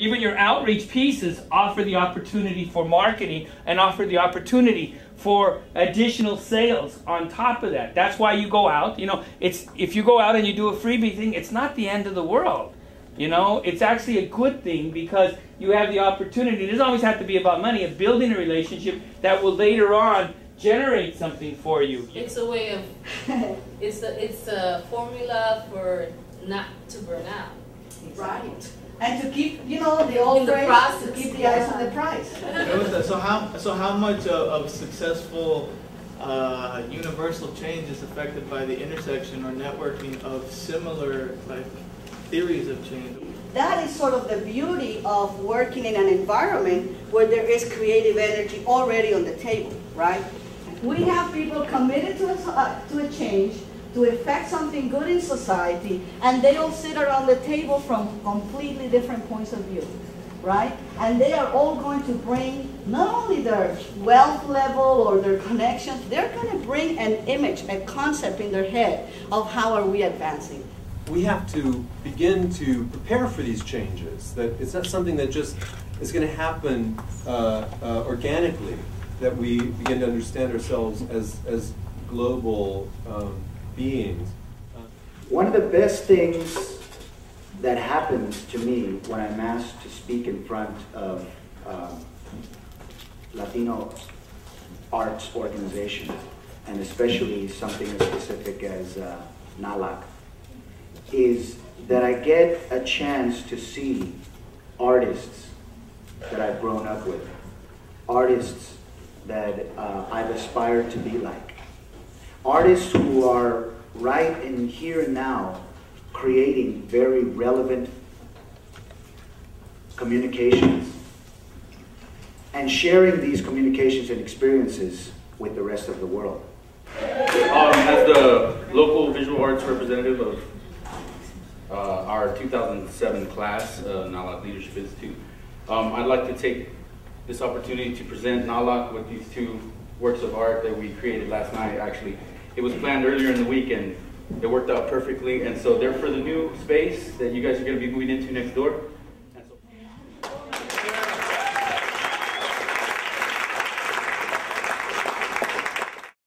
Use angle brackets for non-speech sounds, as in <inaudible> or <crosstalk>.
Even your outreach pieces offer the opportunity for marketing and offer the opportunity for additional sales on top of that. That's why you go out. You know, it's if you go out and you do a freebie thing, it's not the end of the world. You know, it's actually a good thing because you have the opportunity. It doesn't always have to be about money, of building a relationship that will later on generate something for you. It's a way of, <laughs> it's a, it's a formula for not to burn out. Right. And to keep, you know, the old In the phrase, to keep the eyes on the prize. So how, so how much of, of successful uh, universal change is affected by the intersection or networking of similar like theories of change? That is sort of the beauty of working in an environment where there is creative energy already on the table, right? We have people committed to a, uh, to a change, to effect something good in society, and they all sit around the table from completely different points of view, right? And they are all going to bring not only their wealth level or their connections, they're going to bring an image, a concept in their head of how are we advancing. we have to begin to prepare for these changes. That it's not something that just is going to happen uh, uh, organically. That we begin to understand ourselves as as global um, beings. One of the best things that happens to me when I'm asked to speak in front of um, Latino arts organizations, and especially something as specific as uh, NALAC, is that I get a chance to see artists that I've grown up with, artists that uh, I've aspired to be like, artists who are right in here and now creating very relevant communications and sharing these communications and experiences with the rest of the world. Um, as the local visual arts representative of uh, our 2007 class, uh, NALAC Leadership Institute, um, I'd like to take this opportunity to present NALAC with these two works of art that we created last night. Actually, it was planned earlier in the week and it worked out perfectly. And so they're for the new space that you guys are going to be moving into next door.